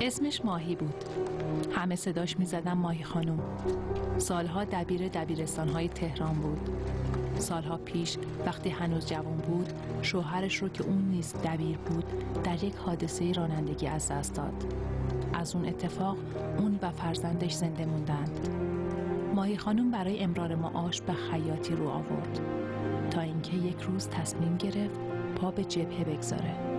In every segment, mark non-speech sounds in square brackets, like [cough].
اسمش ماهی بود. همه صداش می‌زدن ماهی خانم. سالها دبیر دبیرستانهای تهران بود. سالها پیش وقتی هنوز جوان بود شوهرش رو که اون نیز دبیر بود در یک حادثه رانندگی از دست داد. از اون اتفاق اون و فرزندش زنده موندند. ماهی خانم برای امرار معاش به خیاطی رو آورد. تا اینکه یک روز تصمیم گرفت پا به جبهه بگذاره.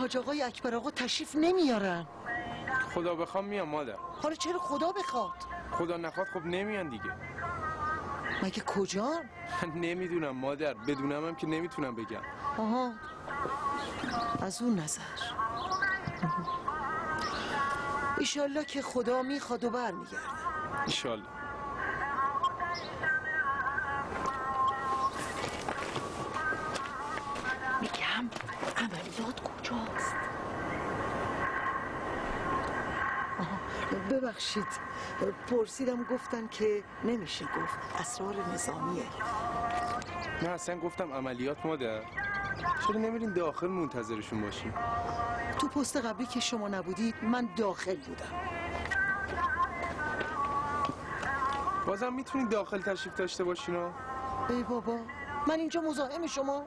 حاج آقای اکبر آقا تشریف نمیارن. خدا بخوام میام مادر. حالا چرا خدا بخواد؟ خدا نخواد خب نمیان دیگه. مگه کجا [laughs] نمی‌دونم مادر. بدونم هم که نمی‌تونم بگم. آها. از اون نظر. [laughs] ایشالله که خدا می‌خواد و برمیگرده. ایشالله. ببخشید. پرسیدم گفتن که نمیشه گفت. اسرار نظامیه. نه اصلا گفتم عملیات مادر چرا نمیرین داخل منتظرشون باشیم تو پست قبلی که شما نبودید من داخل بودم. بازم می‌تونید داخل تشریف داشته باشین ها؟ ای بابا من اینجا مزاحم شما.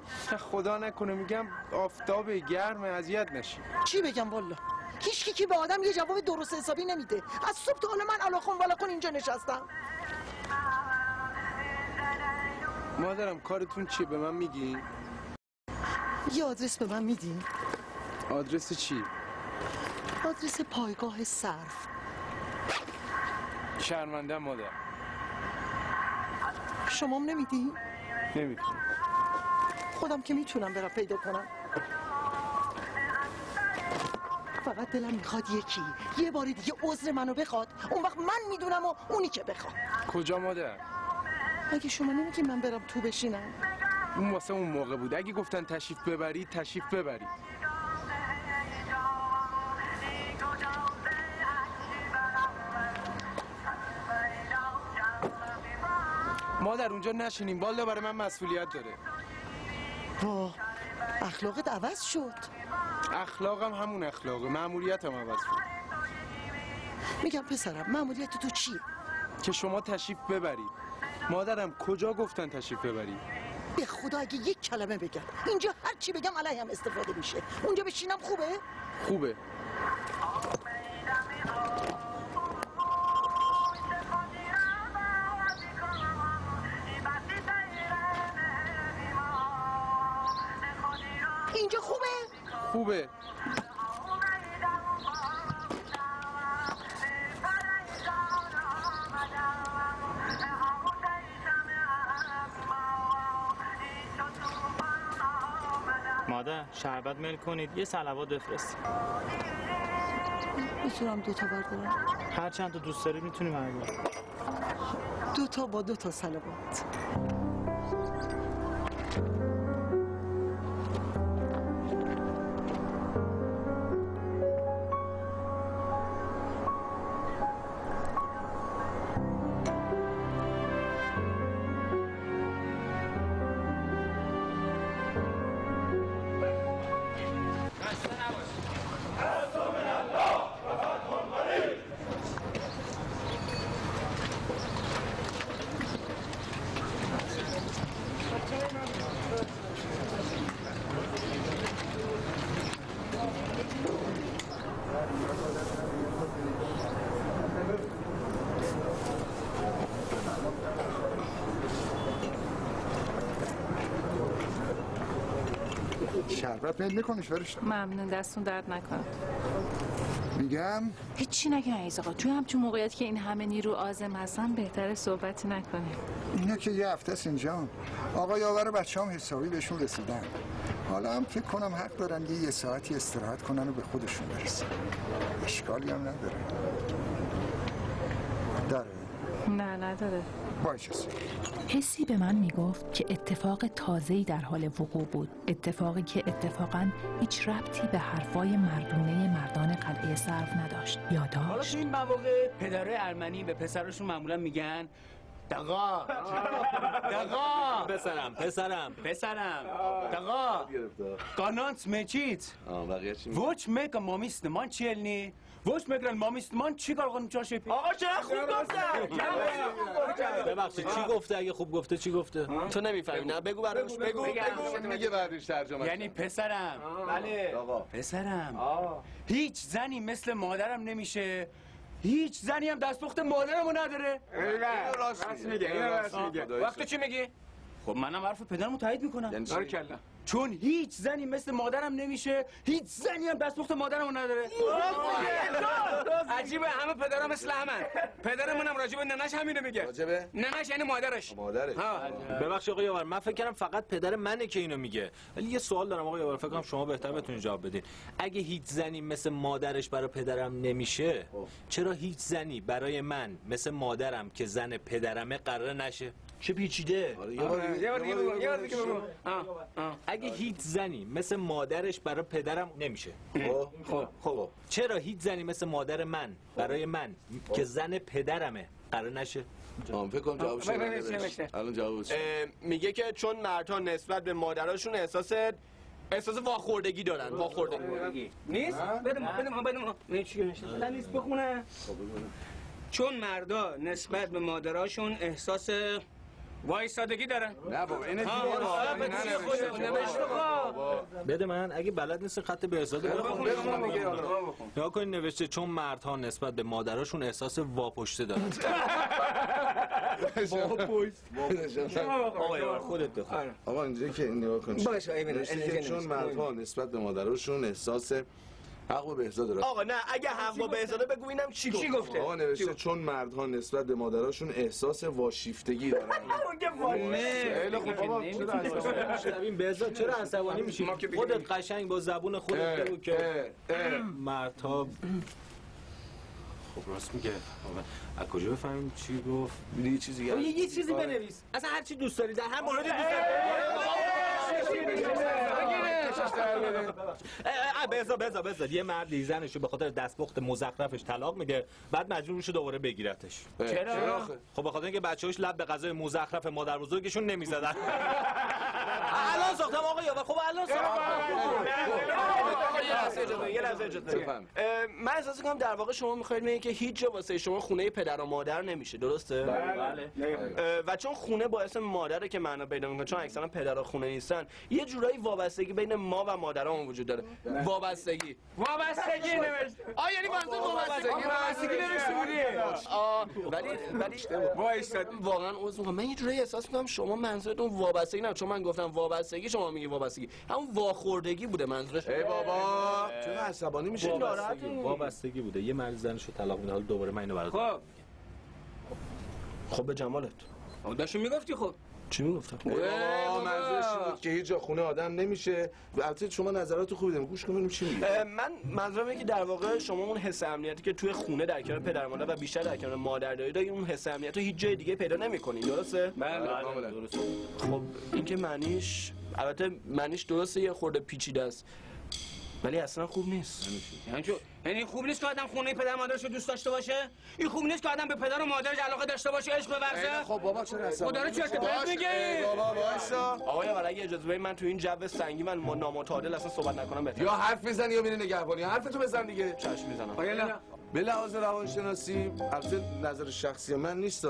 خدا نکنه میگم آفتاب گرم اذیت نشی چی بگم والا؟ هیچ کی که به آدم یه جواب درست حسابی نمیده. از صبح تا حالا من علاخون والاخون اینجا نشستم. مادرم کارتون چیه؟ به من میگی؟ یه آدرس به من میدین آدرس چی؟ آدرس پایگاه صرف. شرمنده مادر. شمام نمیدین نمی‌تونم خودم که می‌تونم برم پیدا کنم. فقط دلم می‌خواد یکی. یه بار دیگه عذر منو بخواد. اون وقت من می‌دونم و اونی که بخواد. کجا مادر؟ اگه شما نمیگی من برم تو بشینم. اون واسه اون موقع بود. اگه گفتن تشریف ببرید تشریف ببرید مادر اونجا نشینیم. والا برای من مسئولیت داره. وا اخلاقت عوض شد. اخلاقم همون اخلاقه معمولیتم عوض شد. میگم پسرم معمولیت تو چیه؟ که شما تشریف ببرید. مادرم کجا گفتن تشریف ببرید؟ به خدا اگه یک کلمه بگم. اینجا هر چی بگم علیهم استفاده میشه. اونجا بشینم خوبه؟ خوبه. اینجا خوبه؟ خوبه. مادر شربت میل کنید. یه سلوات بفرست. می‌تونم دوتا بردارم. هر چند تا دوست داری می‌تونی بردار دوتا با دوتا سلوات. شربت میل می‌کنی شورش ممنون. دستون درد نکنه. میگم؟ هیچی نگه عیز آقا. توی همچون موقعیت که این همه نیرو آزم هستن بهتره صحبتی نکنیم. اینا که یه هفته است اینجا. آقا یاور بچه هم حسابی بهشون رسیدن. حالا هم فکر کنم حق دارن یه, ساعتی استراحت کنن و به خودشون برسن. اشکالی هم نداره. داره نه نداره. باشه. حسی به من می‌گفت که اتفاق تازه‌ای در حال وقوع بود. اتفاقی که اتفاقا هیچ ربطی به حرفای مردونه مردان قلعه صرف نداشت. یا حالا داشت تو این مواقع پدرای ارمنی به پسرشون معمولا میگن دقا دقا پسرم پسرم. پسرم. دقا بقیه چی وچ میگم مامیست من چیلنی وچ میگرن مامیست من چی کار کنم چاشه پی آقا چرا خوب گفتم ببخشید چی گفته اگه خوب گفته چی گفته تو نمی‌فهمی نه بگو براش بگو بگو میگه بعدش ترجمه یعنی پسرم بله آقا پسرم هیچ زنی مثل مادرم نمیشه هیچ زنی هم دستپخت مادرمو نداره راست میگه راست میگه وقت چی میگی؟ خب منم حرف پدرمو تایید می‌کنم یعنی چی؟ چون هیچ زنی مثل مادرم نمیشه هیچ زنی هم دستپخت مادرمو نداره. عجیبه همه پدرم مثل همن. پدرمونم راجب ننش همینو میگه. راجبه؟ ننش یعنی مادرش. مادرش. ببخشید آقای یاور من فکر کردم فقط پدر منه که اینو میگه. ولی یه سوال دارم آقای یاور فکر کنم شما بهتر بتونید جواب بدین. اگه هیچ زنی مثل مادرش برای پدرم نمیشه چرا هیچ زنی برای من مثل مادرم که زن پدرمه قرار نشه؟ چه پیچیده. آره، یه بار دیگه- اگه هیچ زنی مثل مادرش برای پدرم نمیشه. خب؟ خب. خب. چرا هیچ زنی مثل مادر من برای من که زن پدرمه قرار نشه؟ آم فکر کنم جوابش. الان جوابش میگه که چون مردها نسبت به مادراشون احساس احساس واخوردگی دارن. واخوردگی. نیست؟ بده ما بده ما بده ما. چی نشه نیست بخونه. چون مردا نسبت به مادراشون احساس وایستادگی دارن نه بابا اینه خودت خب. بده من اگه بلد نیست خط به حساب بخون. بخون دیگه. نگاه نوشته چون مردها نسبت به مادراشون احساس واپشته دارن. [laughs] آقا یار خودت بخون. آقا اینجا که نگاه کن. باشه، چون. مردها نسبت به مادرشون احساس حق و بهزاد دارن آقا نه اگه حق به احساده بگو اینم چی چی گفته؟ آقا نوشته چون مردها نسبت به مادرشون احساس واشیفتگی دارن خیلی خوب بابا چرا عصبانی بهزاد چرا عصبانی میشی خودت قشنگ با زبون خودت بگو که مردها خب راست میگه از کجا بفهمیم چی گفت یه چیزی یه یه چیزی بنویس اصلا هر چی دوست داری در هر موردی دوست داری بذار بذار بذار. یه مردی زنشو به خاطر دستپخت مزخرفش طلاق میده بعد مجبور میشه دوباره بگیرتش. چرا؟ خب به خاطر اینکه بچه‌هاش لب به غذای مزخرف مادر بزرگشون نمی‌زدن. [laughs] الان ساختم آقا یاور. خب الان ساختم. لحظه اجازه یه لحظه اجازه من احساس کنم در واقع شما می‌خواید بگید که هیچ جا واسه شما خونه پدر و مادر نمیشه درسته؟ بله اه، و چون خونه باعث مادره که معنا پیدا می‌کنه چون اکثرا پدر و خونه نیستن یه جورایی وابستگی بین ما و مادرامون وجود داره. وابستگی. وابستگی نوشته آ یعنی منظور وابستگی وابستگی نوشته بودی آ ولی ولی وایستاد واقعا عذر می‌خوام. من یه جورایی احساس می‌کنم شما منظورتون وابستگی نه. چون من گفتم وابستگی شما میگی وابستگی. همون واخوردگی بوده منظورش. ای بابا. چرا عصبانی میشه وابستگی وابستگی بوده. یه مرد زنشو طلاق میده حالا دوباره من اینو برات خب. خب به جمالت. داشو می‌گفتی خب. چی می‌گفتم؟ منظورش این بود؟ که هیچ جا خونه آدم نمیشه. و البته شما نظرات خوبی داریم. گوش کن ببینیم چی میگه اه، من منظورم اینه که در واقع شما اون حس امنیتی که توی خونه در کنار پدر مادر و بیشتر در کنار مادر دارید اون حس امنیت رو هیچ جای دیگه پیدا نمی‌کنید درسته؟ بله کاملا. خب این که معنیش البته معنیش درسته یه خورده پیچیده است. ولی اصلا خوب نیست. یعنی چون یعنی خوب نیست که آدم خونه پدر مادرش رو دوست داشته باشه؟ این خوب نیست که آدم به پدر و مادرش علاقه داشته باشه عشق ورزه؟ خب بابا چرا عصبانی خب داره چرت و پرت. ای بابا وایسا. آقای اول اگه اجازه بدید من تو این جو سنگی من نامتعادل اصلا صحبت نکنم بهتره. یا حرف می‌زنی یا میری نگهبانی. حرفتو بزن دیگه. چشم می‌زنم. آیا به لحاظ روانشناسی البته نظر شخصی من نیست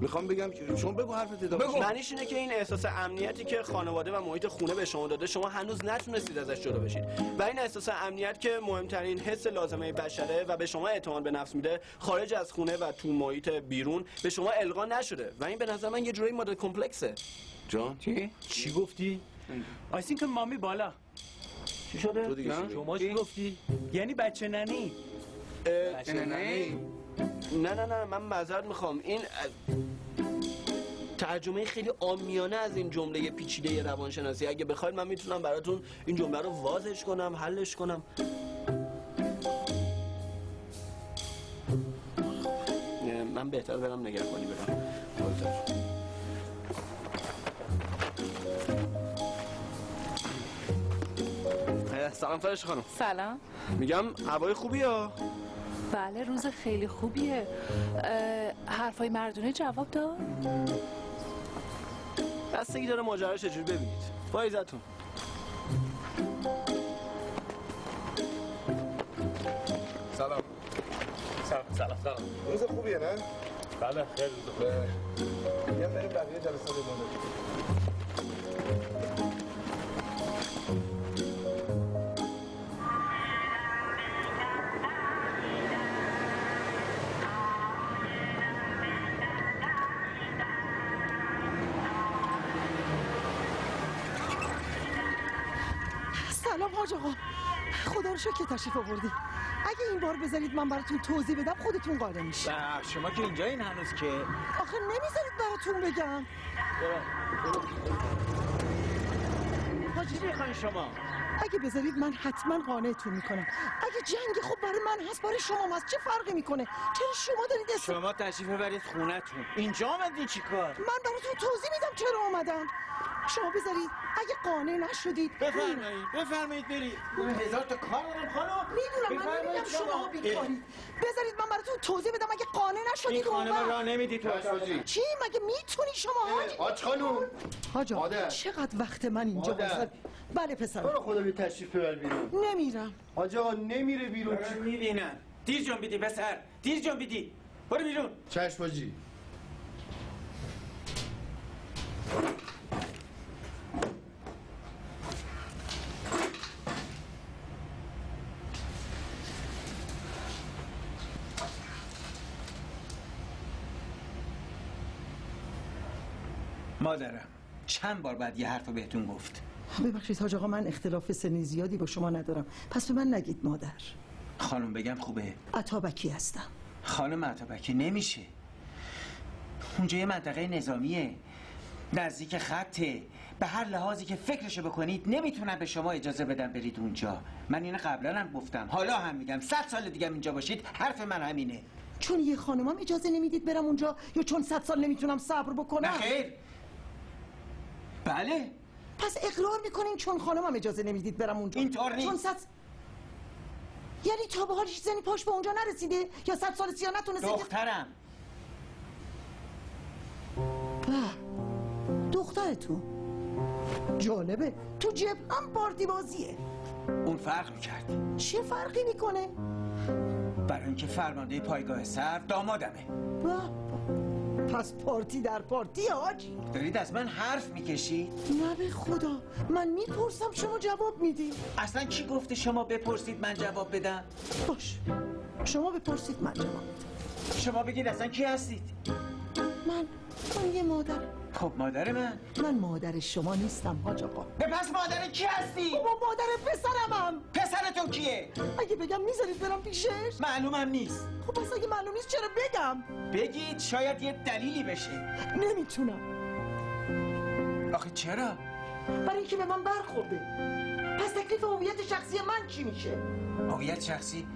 می‌خوام بگم که شما بگو حرفت ادامه معنیش اینه که این احساس امنیتی که خانواده و محیط خونه به شما داده شما هنوز نتونستید ازش جلو بشید. و این احساس امنیت که مهمترین حس لازمه بشره و به شما اعتماد به نفس میده خارج از خونه و تو محیط بیرون به شما القا نشده. و این به نظر من یه جورایی مدل کمپلکسه. جان؟ چی؟ چی گفتی؟ I think مامی بالا. چی شده؟ شما چی؟ گفتی؟ یعنی بچه ننی. نه نه نه من معذرت می‌خوام. این ترجمه خیلی آمیانه از این جمله پیچیده روانشناسی. اگه بخواید من می‌تونم براتون این جمله رو واضحش کنم حلش کنم. من بهتر برم نگهبانی برم سلام فرش خانم. سلام. میگم هوای خوبی ها بله روز خیلی خوبیه. حرفای مردونه جواب داد. بستگی داره ماجرا چجوری ببینید؟ فایزتون سلام. سلام سلام سلام. روز خوبیه نه؟ بله خیلی روز خوبه یه بریم بقیه ادامه تشریف آوردی. اگه این بار بذارید من براتون توضیح بدم خودتون قانع میشه شما که اینجا این هنوز که. آخه نمی‌ذارید براتون بگم. چی می‌خواین شما؟ اگه بذارید من حتما قانعتون می‌کنم. اگه جنگ خب برای من هست برای شما هست. چه فرقی می‌کنه؟ چرا شما دارید اسم شما تشریف ببرید خونتون. اینجا آمدین چی کار؟ من براتون توضیح میدم چرا اومدم شما بذارید. اگه قانع نشدید. بفرمایید بفرمایید برید. هزار تا کار دارم خانم. می‌دونم من نمیگم شما. بیکارید بذارید من براتون توضیح بدم اگه قانع نشدید این خانم اون وقت. را نمیدی تو. چی؟ مگه می‌تونی شما حاج حاج خانوم حاج. چقدر وقت من اینجا. باشد بله پسر. برو خدا بی تشریف ببر بیرون. نمیرم. حاج آقا نمیره بیرون. دارم می‌بینم. دیر جان بیدی پسر. دیر جان بیدی برو بیرون. چشم حاجی. مادرم. چند بار بعد یه حرف رو بهتون گفت؟ ببخشید حاج آقا من اختلاف سنی زیادی با شما ندارم. پس به من نگید مادر. خانم بگم خوبه؟ عطابکی هستم. خانم عطابکی نمیشه. اونجا یه منطقه نظامیه. نزدیک خطه. به هر لحاظی که فکرشو بکنید نمی‌تونم به شما اجازه بدم برید اونجا. من اینو قبلا هم گفتم. حالا هم میگم. صد سال دیگه اینجا باشید. حرف من همینه. چون یه خانمم اجازه نمی‌دید برم اونجا یا چون صد سال نمی‌تونم صبر بکنم؟ نه خیر. بله. پس اقرار می‌کنین چون خانمم اجازه نمی‌دید برم اونجا. اینطور نیست. چون صد یعنی تا به حال هیچ زنی پاش به اونجا نرسیده یا صد سال سیا نتونسته دخترم. به، دخترتون جالبه. تو جب هم پارتی بازیه. اون فرق می‌کرد چه فرقی می‌کنه؟ برای اینکه فرمانده پایگاه سر دامادمه. به، پس پارتی در پارتی آجی. دارید از من حرف می‌کشید نه به خدا. من می‌پرسم شما جواب میدی. اصلا کی گفته شما بپرسید من جواب بدم؟ باش. شما بپرسید من جواب میدم. شما بگید اصلا کی هستید؟ من من یه مادر. خب مادر من؟ من مادر شما نیستم حاج آقا. به پس مادر کی هستی؟ بابا مادر پسرمم پسرتون کیه؟ اگه بگم می‌ذارید برم پیشش؟ معلومم نیست. خب پس اگه معلوم نیست چرا بگم؟ بگید شاید یه دلیلی بشه. نمی‌تونم. آخه چرا؟ برای اینکه به من برخورده. پس تکلیف هویت شخصی من چی میشه؟ هویت شخصی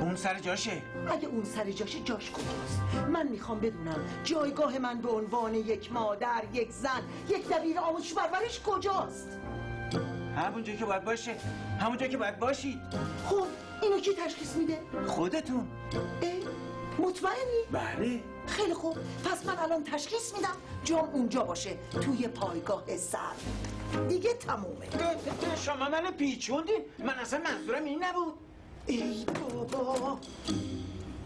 اون سر جاشه. اگه اون سر جاشه جاش کجاست؟ من می‌خوام بدونم جایگاه من به عنوان یک مادر یک زن یک دبیر آموزش و پرورش کجاست؟ همون جایی که باید باشه. همون جایی که باید باشید خب اینو کی تشخیص میده؟ خودتون. مطمئنی؟ بله. خیلی خوب. پس من الان تشخیص میدم جام اونجا باشه توی پایگاه سر. دیگه تمومه. شما منو پیچوندین. من اصلا منظورم این نبود. ای بابا.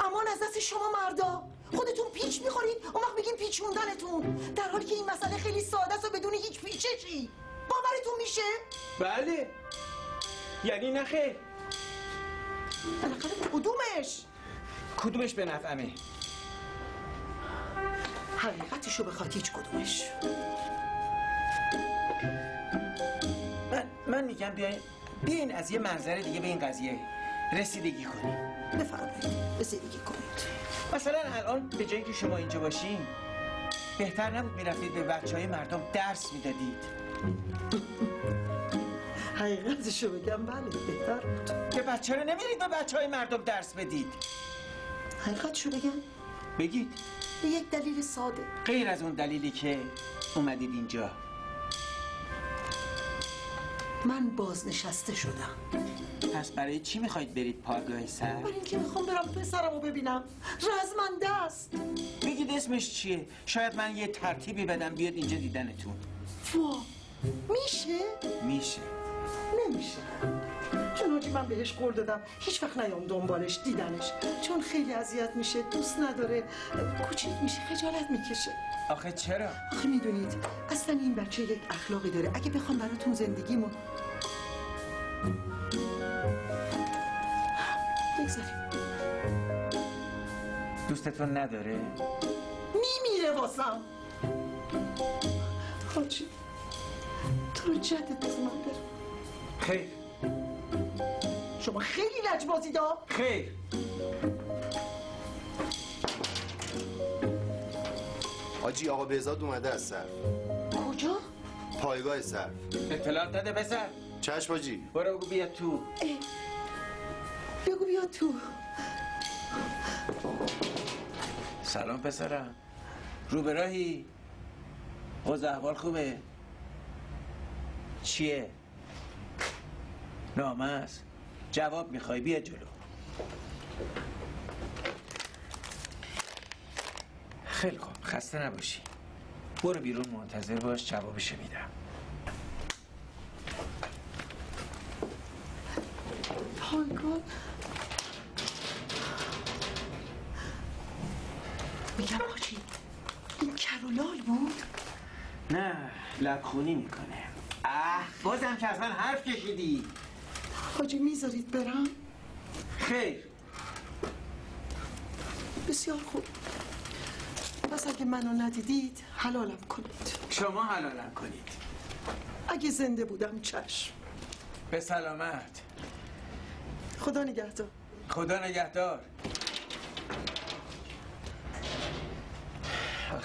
امان از دست شما مردا. خودتون پیچ می‌خورید. اون وقت میگین پیچ موندنتون. در حالی که این مسئله خیلی ساده است و بدون هیچ پیچشی باورتون میشه؟ بله. یعنی خیر. بالاخره کدومش؟ کدومش به نفعمه؟ حقیقتشو بخواد هیچ کدومش. من من میگم بیاین بیاین از یه منظر دیگه به این قضیه. رسیدگی کنیم بفرمایید. رسیدگی کنید. مثلا الان به جایی که شما اینجا باشین بهتر نبود می‌رفتید به بچه های مردم درس می‌دادید. حقیقتشو بگم بله بهتر بود. که بچه رو نمیرید به بچه های مردم درس بدید. حقیقتشو بگم. بگید. به یک دلیل ساده. غیر از اون دلیلی که اومدید اینجا. من بازنشسته شدم. پس برای چی می‌خواید برید پایگاه سر؟ برای اینکه می‌خوام برم پسرم رو ببینم. رزمنده است. بگید اسمش چیه؟ شاید من یه ترتیبی بدم بیاد اینجا دیدنتون. وا. میشه؟ میشه. نمیشه. چون من بهش قول دادم. هیچ وقت نیام دنبالش دیدنش. چون خیلی اذیت میشه دوست نداره. کوچیک میشه خجالت می‌کشه. آخه چرا؟ آخه می‌دونید اصلا این بچه یک اخلاقی داره. اگه بخوام براتون زندگیمو بگذاریم دوستتون نداره؟ میمیره واسم. حاجی تو رو جدت بزن من برم خیر. شما خیلی لجبازی دا خیر. حاجی آقا بهزاد اومده از صرف کجا؟ پایگاه صرف اطلاعات داده پسر. چشم حاجی. برو بگو بیا تو. بگو بیا تو. سلام پسرم. رو به راهی؟ اوضاع احوال خوبه؟ چیه؟ نامه است. جواب می‌خوای؟ بیا جلو. خیلی خوب. خسته نباشی. برو بیرون منتظر باش. جوابشو میدم. پایگاه میگم حاجی این کرولال بود؟ نه لبخونی می‌کنه. اه بازم که از من حرف کشیدی. حاجی می‌ذارید برم؟ خیر. بسیار خوب. پس اگه منو ندیدید حلالم کنید. شما حلالم کنید. اگه زنده بودم چشم. به سلامت. خدا نگهدار. خدا نگهدار.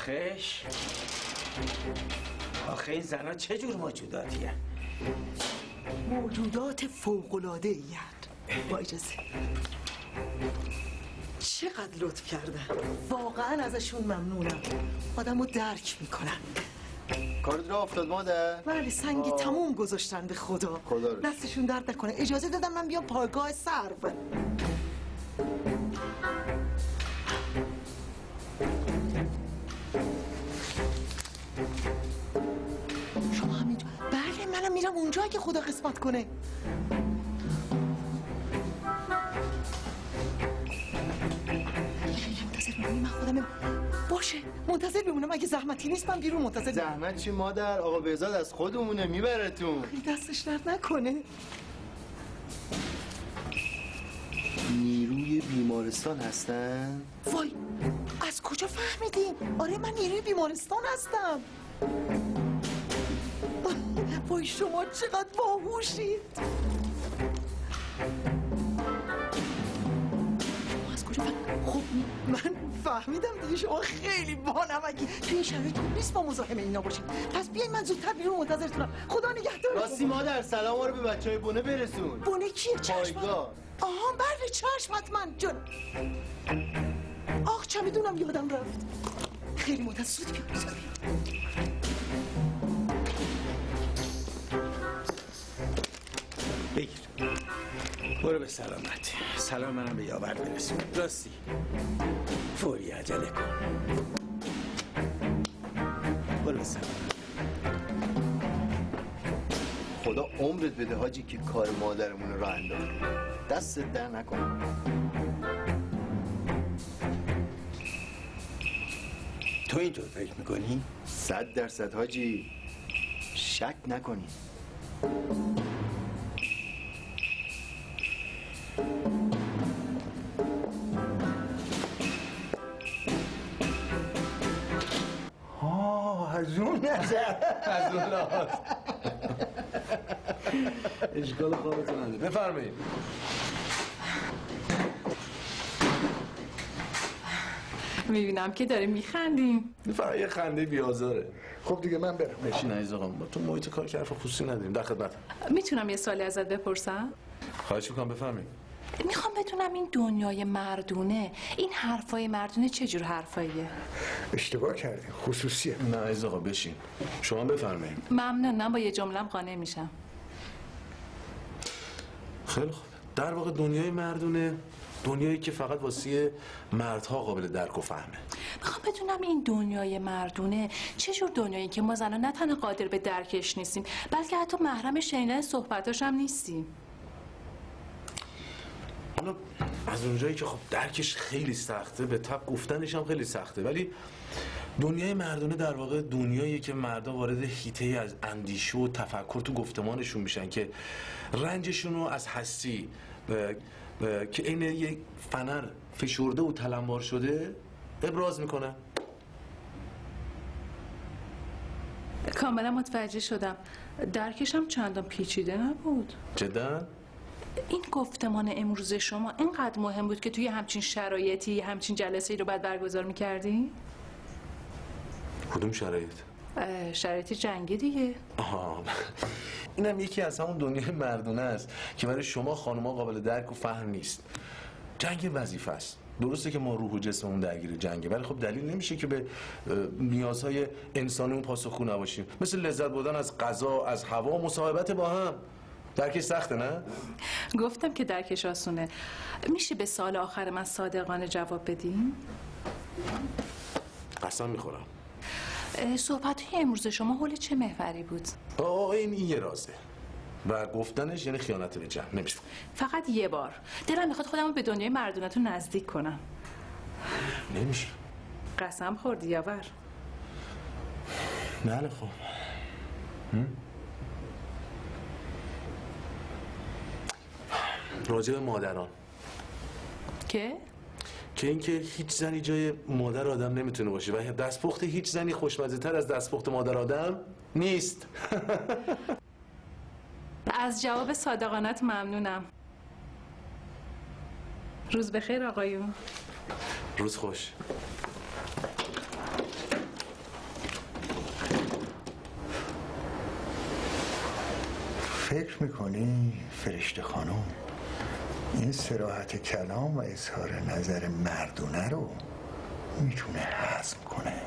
آخش. آخه این زنها چه جور موجوداتی موجودات فوقلاده ای با اجازه. چقدر لطف کردن. واقعا ازشون ممنونم. آدم رو درک می‌کنن. کارت را افتاد مادر؟ بله سنگ تموم گذاشتن به خدا. خدا. دستشون درد نکنه. اجازه دادم من بیام پایگاه سرو اونجا که خدا قسمت کنه؟ خیلی منتظر بمونی من خودم باشه منتظر بمونم. اگه زحمتی نیست من بیرون منتظر. زحمت چی مادر؟ آقا بهزاد از خودمونه میبرتون. دستش درد نکنه. نیروی بیمارستان هستن؟ وای از کجا فهمیدین؟ آره من نیروی بیمارستان هستم. وای شما چقدر باهوشید. شما از کجا فهم- خب من فهمیدم دیگه شما خیلی بانمکی. تو این شرایط خوب نیست با مزاحم اینا باشید. پس بیاین من زودتر بیرون منتظرتونم. خدا نگهدار. راستی مادر سلام رو به بچه های بونه برسون. بونه کیه؟ چشم آها بله چشم حتما جان آخ چمدونم یادم رفت. خیلی مدت زود بیا زود بیا برو به سلامت. سلام منم به یاور برسون راستی. فوری عجله کن. برو به سلامت. خدا عمرت بده حاجی که کار مادرمون رو راه انداختی دستت در نکن. تو اینطور فکر می‌کنی؟ صد درصد حاجی. شک نکنی. از اون لحاظ اشکال خوابتون نداره. بفرمایید. می‌بینم که داره میخندیم. فقط یه خنده بیازاره خب دیگه من برم. بشین. عزیز آقا ما تو محیط کار که حرف خصوصی نداریم. در خدمت. می‌تونم یه سوالی ازت بپرسم؟ خواهش می‌کنم بفرمایید. می‌خوام بدونم این دنیای مردونه. این حرفای مردونه چه جور حرفاییه؟ اشتباه کردیم خصوصیه. نه عزیز آقا بشین. شما بفرمایید. ممنون من با یه جملم قانع میشم. خیلی خوب. در واقع دنیای مردونه دنیایی که فقط واسه مردها قابل درک و فهمه. می‌خوام بدونم این دنیای مردونه چه جور دنیایی که ما زنان نه تنها قادر به درکش نیستیم بلکه حتی محرم شنیدن صحبتاش هم نیستیم. حالا از اونجایی که خب درکش خیلی سخته به تب گفتنش هم خیلی سخته. ولی دنیای مردونه در واقع دنیایی که مردا وارد هیته از اندیشه و تفکر تو گفتمانشون میشن که رنجشون رو از هستی که عین یک فنر فشرده و تلمبار شده ابراز می‌کنن کاملا متوجه شدم. درکش هم چندان پیچیده نبود. جدا؟ این گفتمان امروز شما اینقدر مهم بود که توی همچین شرایطی همچین جلسه ای رو باید برگزار می‌کردی؟ کدوم شرایط؟ شرایط جنگی دیگه. آها. اینم یکی از همون دنیای مردونه است که برای شما خانمها قابل درک و فهم نیست. جنگ وظیفه است. درسته که ما روح و جسممون درگیر جنگه ولی خب دلیل نمیشه که به نیازهای انسانی اون پاسخگو نباشیم. مثل لذت بردن از غذا از هوا مصاحبت با هم. درکش سخته نه؟ گفتم که درکش آسونه. میشه به سال آخر من صادقانه جواب بدیم؟ قسم می‌خورم. صحبت های امروز شما حول چه محوری بود؟ آه این یه رازه. و گفتنش یعنی خیانت به جمع. نمیشه. فقط یه بار. دلم می‌خواد خودم رو به دنیای مردونتون نزدیک کنم. نمیشه. قسم خوردی یاور. بله خب. راجع به مادران. که؟ که اینکه هیچ زنی جای مادر آدم نمی‌تونه باشه و دستپخت هیچ زنی خوشمزه تر از دستپخت مادر آدم نیست. [laughs] از جواب صادقانت ممنونم. روز بخیر آقایون. روز خوش. فکر می‌کنی فرشته خانم؟ این سراحت کلام و اظهار نظر مردونه رو می‌تونه حزم کنه.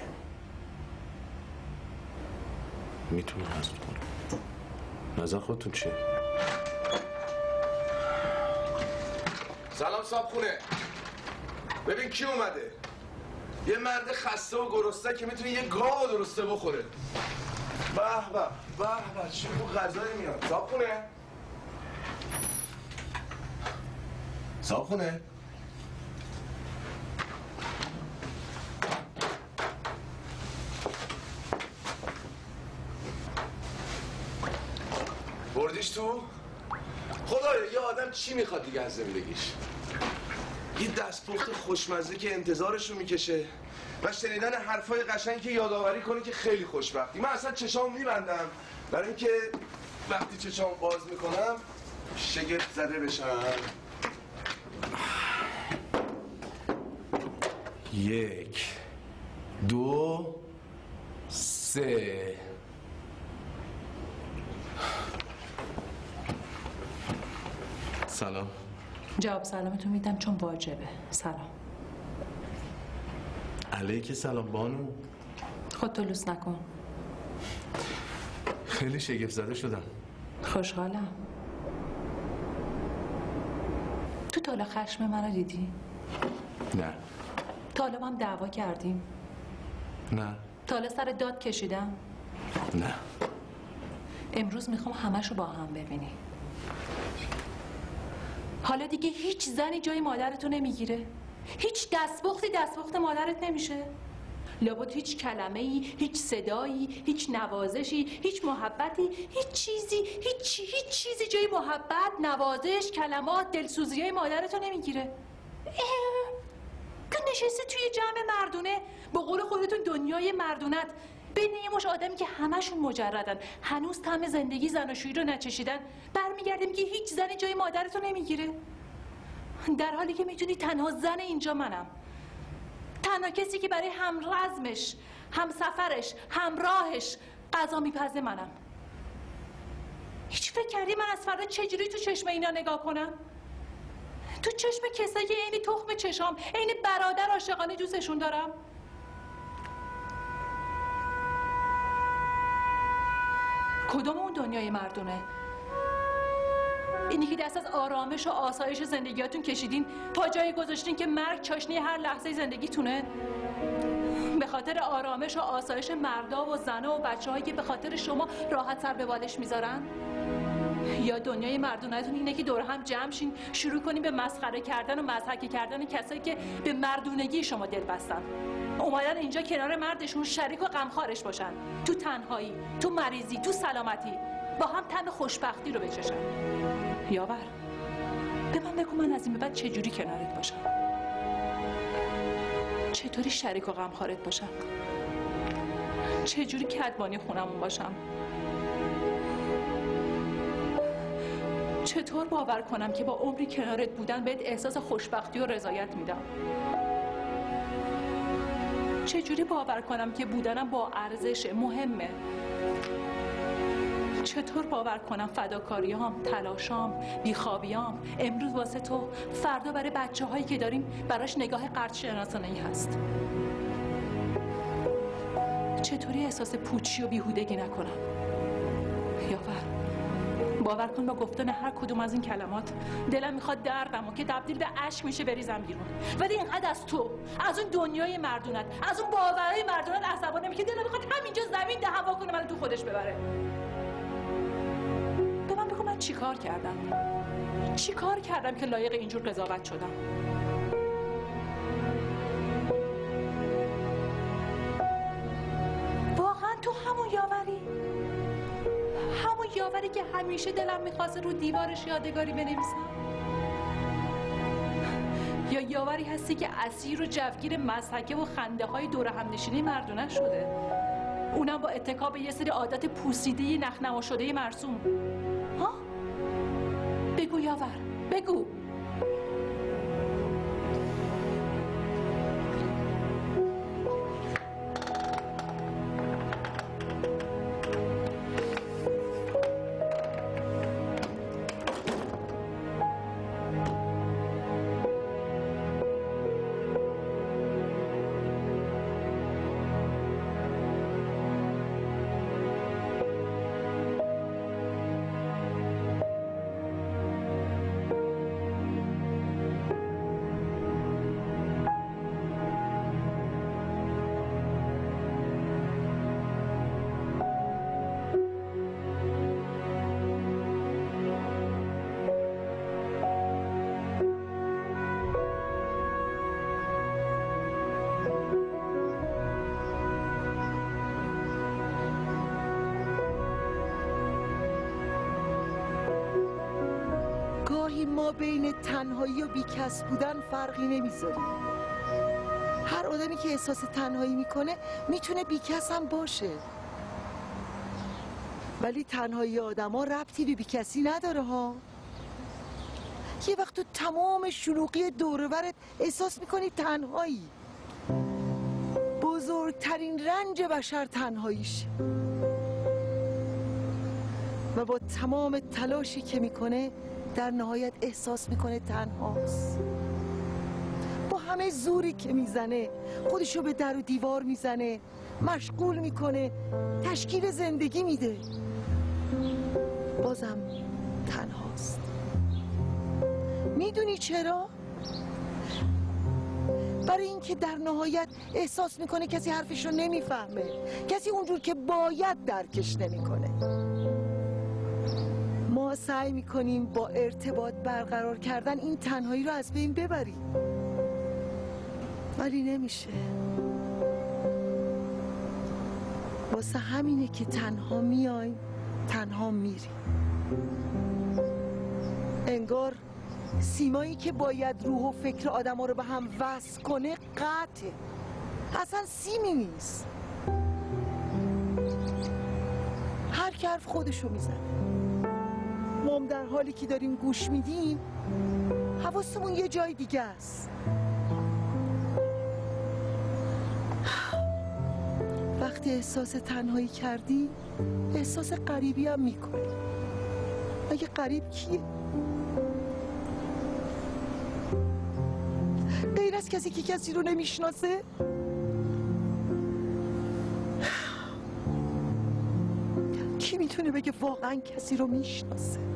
می‌تونه حذف کنه. نظر خودتون چیه؟ سلام صاحب خونه ببین کی اومده؟ یه مرد خسته و گرسنه که می‌تونه یه گاو درسته بخوره. به به به به چه خوب غذایی میاد. صاحب خونه صاحب خونه بردیش تو؟ خدایا یه آدم چی می‌خواد دیگه از زندگیش؟ یه دستپخت خوشمزه که انتظارش رو می‌کشه و شنیدن حرفای قشنگ که یادآوری کنه که خیلی خوشبختی. من اصلا چشام میبندم. برای اینکه وقتی چشام باز می‌کنم شگفت زده بشم. یک دو سه. سلام. جواب سلامتون میدم چون واجبه. سلام. علیک سلام بانو. خودتو لوس نکن. خیلی شگفت زده شدم. خوشحالم. تو تالا خشم منو دیدی؟ نه. تالا با هم دعوا کردیم. نه. تالا سر داد کشیدم. نه. امروز می‌خوام همشو با هم ببینی. حالا دیگه هیچ زنی جای مادرتو نمی‌گیره. هیچ دستبختی دستبخت مادرت نمیشه. لابد هیچ کلمه ای هیچ صدایی هیچ نوازشی هیچ محبتی هیچ چیزی هیچ هیچ چیزی جای محبت نوازش کلمات دلسوزی های مادرتو نمی‌گیره. تو نشسته توی جمع مردونه. به قول خودتون دنیای مردونت. بین یه مش آدمی که همشون مجردن. هنوز طعم زندگی زناشویی رو نچشیدن. برمیگرده میگه هیچ زنی جای مادرتو نمی‌گیره. در حالی که می‌تونی تنها زن اینجا منم. تنها کسی که برای هم رزمش هم سفرش همراهش غذا میپزه منم. هیچ فکر کردی من از فردا چجوری تو چشم اینا نگاه کنم؟ تو چشم کسایی که عین تخم چشام عین برادر عاشقانه دوستشون دارم. کدوم اون دنیای مردونه؟ اینی که دست از آرامش و آسایش زندگیاتون کشیدین. تا جایی گذاشتین که مرگ چاشنی هر لحظه زندگیتونه. به خاطر آرامش و آسایش مردا و زنه و بچه هایی که به خاطر شما راحت سر به بالش می‌ذارن. یا دنیای مردونتون اینه که دور هم جمع شین شروع کنیم به مسخره کردن و مزحکی کردن کسایی که به مردونگی شما دل بستن اومدن اینجا کنار مردشون شریک و غمخوارش باشن. تو تنهایی تو مریضی تو سلامتی. با هم تم خوشبختی رو بچشن. یاور. به من بگو من از این به بعد چجوری کنارت باشم. چطوری شریک و غمخوارت باشم. چجوری کدبانی خونمون باشم. چطور باور کنم که با عمری کنارت بودن بهت احساس خوشبختی و رضایت میدم. چجوری باور کنم که بودنم با ارزش مهمه. چطور باور کنم فداکاریام، تلاشام، بیخوابیام؟ امروز واسه تو فردا برای بچه هایی که داریم براش نگاه قرد شناسانه ای هست. چطوری احساس پوچی و بیهودگی نکنم؟ یاور باور کن با گفتن هر کدوم از این کلمات دلم می‌خواد دردم و که تبدیل به اشک میشه بریزم بیرون. ولی اینقدر از تو از اون دنیای مردونت از اون باورهای مردونت عصبانه که دلم می‌خواد همینجا زمین ده هوا کنه منو تو خودش ببره. من چیکار کردم؟ چیکار کردم که لایق اینجور قضاوت شدم؟ واقعا تو همون یاوری. همون یاوری که همیشه دلم می‌خواسته رو دیوارش یادگاری بنویسم. یا یاوری هستی که اسیر و جوگیر مزحکه و خنده های دور همنشینی مردونه شده. اونم با اتکاب یه سری عادت پوسیده نخنما شده مرسوم. ها؟ بگو یاور بگو. بین تنهایی و بیکس بودن فرقی نمی‌ذاریم هر آدمی که احساس تنهایی می‌کنه می‌تونه بیکس هم باشه. ولی تنهایی آدما ربطی به بیکسی نداره ها. یه وقت تو تمام شلوغی دورورت احساس می‌کنی تنهایی. بزرگترین رنج بشر تنهاییشه و با تمام تلاشی که می‌کنه در نهایت احساس می‌کنه تنهاست. با همه زوری که می‌زنه خودشو به در و دیوار می‌زنه مشغول می‌کنه تشکیل زندگی میده. بازم تنهاست. می‌دونی چرا؟ برای اینکه در نهایت احساس می‌کنه کسی حرفش رو نمی‌فهمه. کسی اونجور که باید درکش نمی‌کنه. ما سعی می‌کنیم با ارتباط برقرار کردن این تنهایی رو از بین ببریم. ولی نمیشه. واسه همینه که تنها میایم تنها میریم. انگار سیمایی که باید روح و فکر آدم رو به هم وصل کنه قطعه. اصلا سیمی نیست. هر حرف خودشو می‌زنه. ما هم در حالی که داریم گوش میدیم حواسمون یه جای دیگه است وقتی احساس تنهایی کردی احساس غریبی هم می‌کنی اگه غریب کیه؟ غیر از کسی که کسی رو نمی‌شناسه؟ کی می‌تونه بگه واقعا کسی رو می‌شناسه؟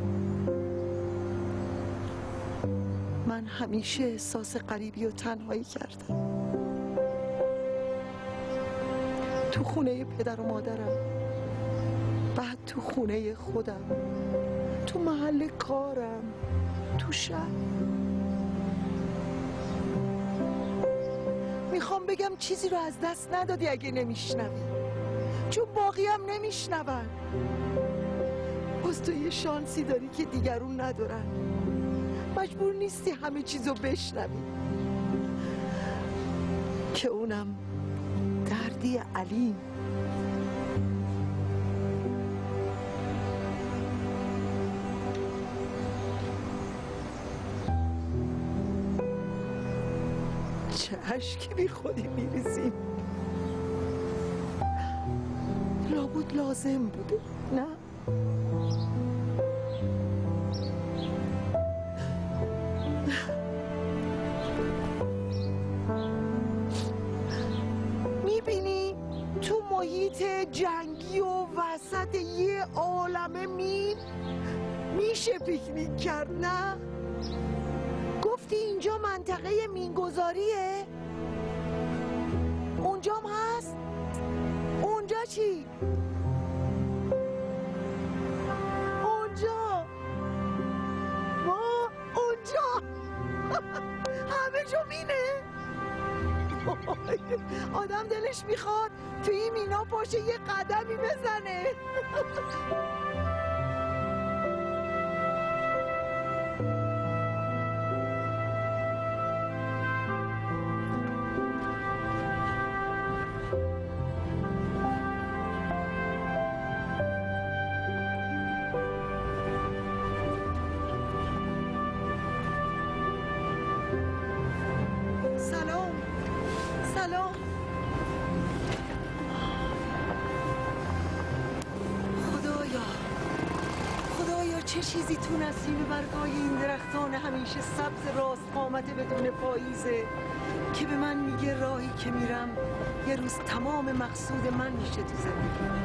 همیشه احساس غریبی و تنهایی کردم. تو خونه پدر و مادرم بعد تو خونه خودم تو محل کارم تو شهر. می‌خوام بگم چیزی رو از دست ندادی اگه نمیشنوی. چون باقی هم نمیشنون. باز تو یه شانسی داری که دیگرون ندارن. مجبور نیستی همه چیزو بشنوی. که اونم دردی علیم چه عشقی بی خودی میریزیم لابد لازم بوده نه؟ پیکنیک کرد نه؟ گفتی اینجا منطقه مینگذاریه. اونجام هست. اونجا چی؟ اونجا. ما اونجا. [laughs] همه جا مینه. [laughs] آدم دلش می‌خواد توی این مینا باشه یه قدمی بزنه. [laughs] چیزی تو نسیم برگای این درختان همیشه سبز راست قامت بدون پاییزه که به من میگه راهی که میرم یه روز تمام مقصود من میشه تو زندگی.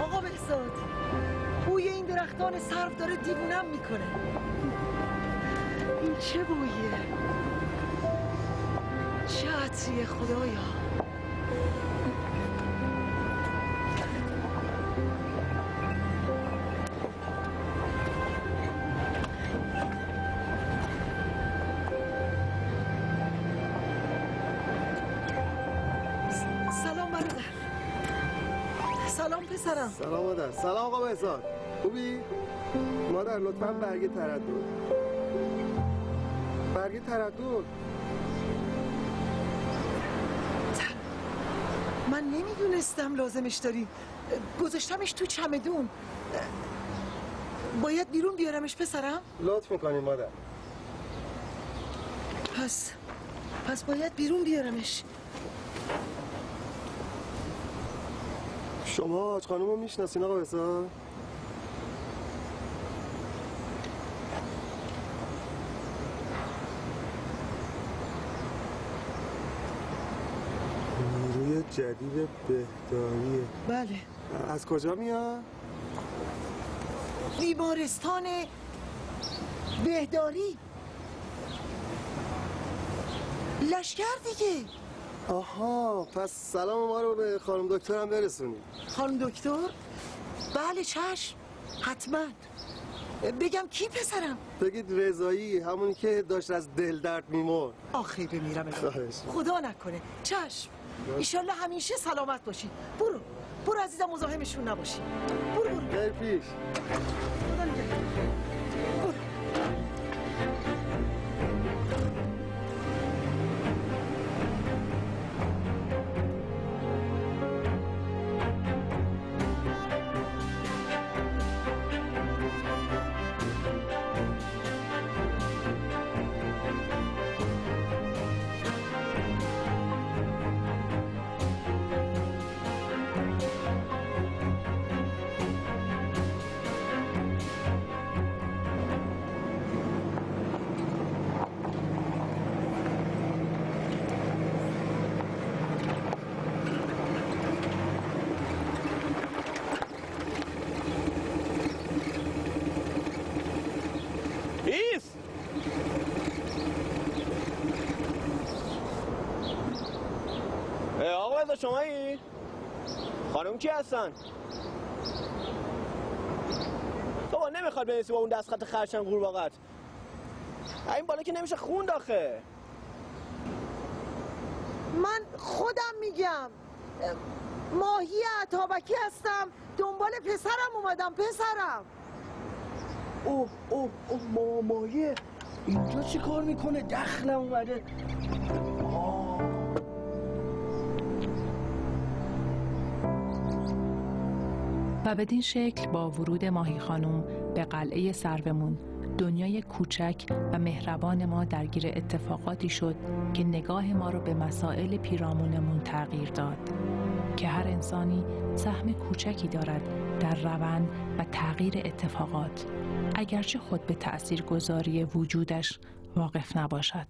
آقا بهزاد بوی این درختان سرف داره دیوونم می‌کنه. این چه بویه؟ چه عطریه خدایا؟ پسرم سلام مادر سلام آقا بهزاد. خوبی؟ مادر لطفا برگه تردد. برگه تردد. من نمی‌دونستم لازمش داری. گذاشتمش تو چمدون. باید بیرون بیارمش پسرم؟ لطف می‌کنی مادر. پس پس باید بیرون بیارمش. شما حاج خانم رو می‌شناسین آقا بهزاد نیروی جدید بهداریه بله. از کجا میاد؟ بیمارستان بهداری. لشکر دیگه. آها پس سلام ما رو به خانم دکترم برسونی خانم دکتر؟ بله چشم. حتما. بگم کی پسرم؟ بگید رضایی همونی که داشت از دل درد میمرد. آخی بمیرم. خدا نکنه. چشم. ایشالله همیشه سلامت باشی. برو. برو عزیزم مزاحمشون نباشی. برو برو. پیش. خدا مردا شمایی؟ خانم کی هستن؟ بابا نمی‌خواد بنویسی با اون دستخط خرچنگ قورباغت این بالا که نمیشه خون داخه من خودم میگم ماهی عطابکی هستم دنبال پسرم اومدم پسرم. اوه اوه اوه مامایه اینجا چی کار می‌کنه؟ دخلم اومده. و بدین شکل با ورود ماهی خانم به قلعه سرومون دنیای کوچک و مهربان ما درگیر اتفاقاتی شد که نگاه ما را به مسائل پیرامونمون تغییر داد. که هر انسانی سهم کوچکی دارد در روند و تغییر اتفاقات. اگرچه خود به تأثیر گذاری وجودش واقف نباشد.